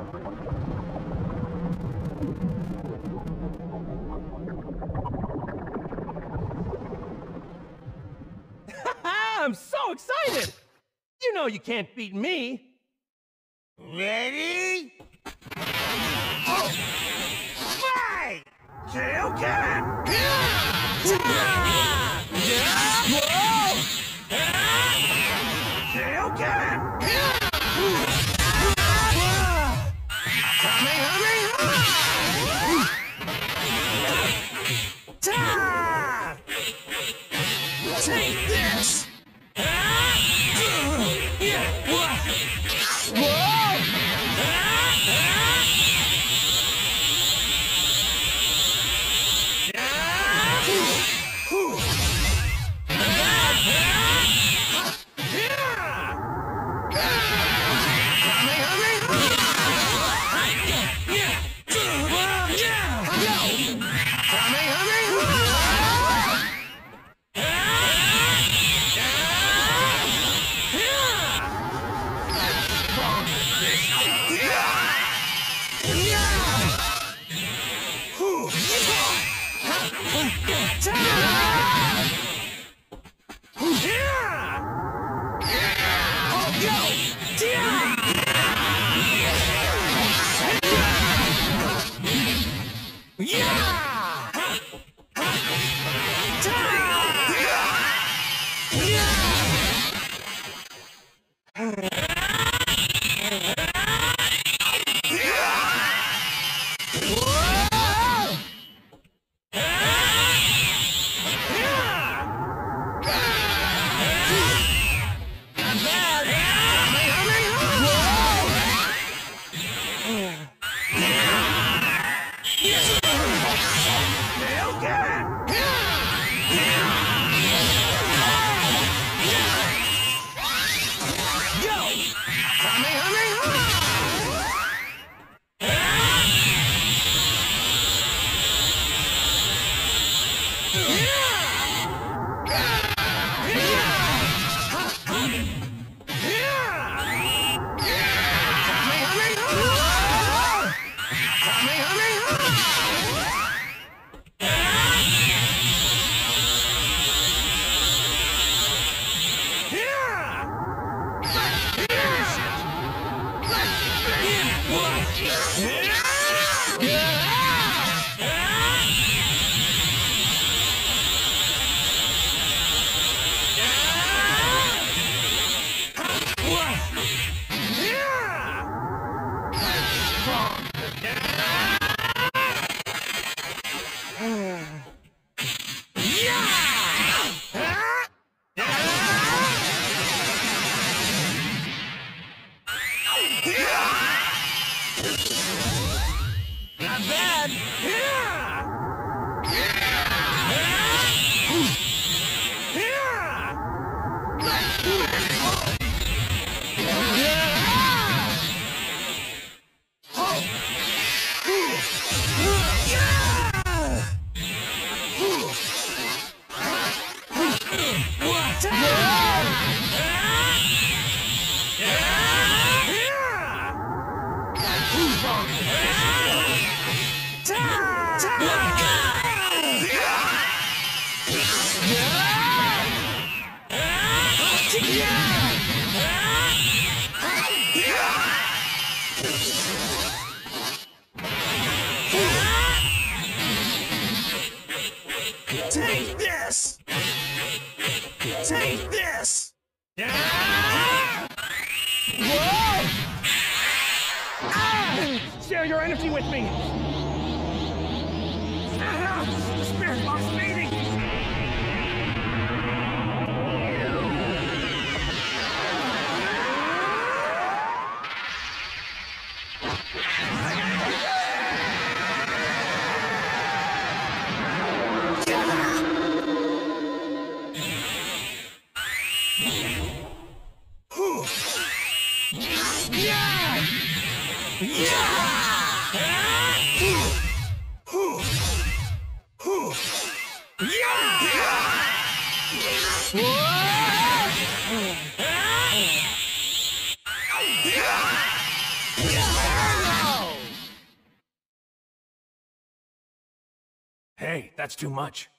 I'm so excited! You know you can't beat me. Ready? Oh! Fight! Hadouken! Hadouken! Take Yeah! Take this! Share your energy with me! The spirit box meeting! Hey, that's too much.